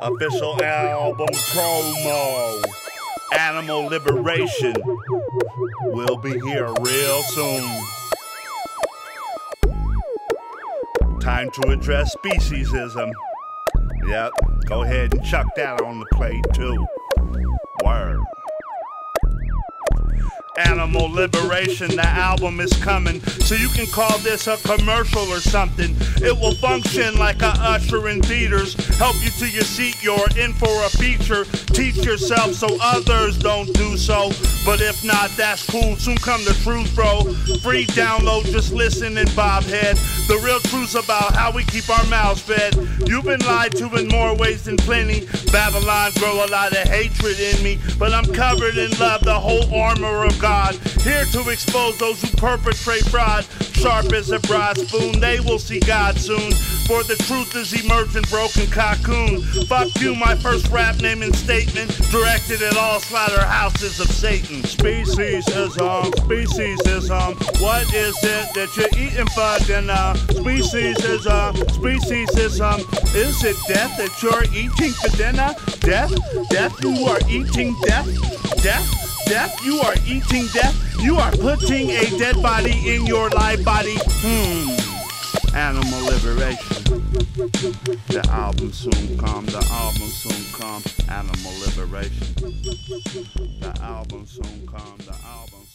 Official album promo. Animal Liberation will be here real soon. Time to address speciesism. Yep, go ahead and chuck that on the plate too. Animal Liberation, the album is coming. So you can call this a commercial or something. It will function like a usher in theaters. Help you to your seat, you're in for a feature. Teach yourself so others don't do so. But if not, that's cool. Soon come the truth, bro. Free download, just listen and bob head. The real truth's about how we keep our mouths fed. You've been lied to in more ways than plenty. Babylon grow a lot of hatred in me. But I'm covered in love, the whole armor of God. Here to expose those who perpetrate fraud. Sharp as a broad spoon, they will see God soon. For the truth is emerging, broken cocoon. Fuck you, my first rap name and statement. Directed at all slaughterhouses of Satan. Speciesism, speciesism. What is it that you're eating for dinner? Speciesism, speciesism. Is it death that you're eating for dinner? Death? Death? You are eating death? Death? Death. You are eating death. You are putting a dead body in your live body. Hmm. Animal liberation. The album soon come. The album soon come. Animal liberation. The album soon come. The album.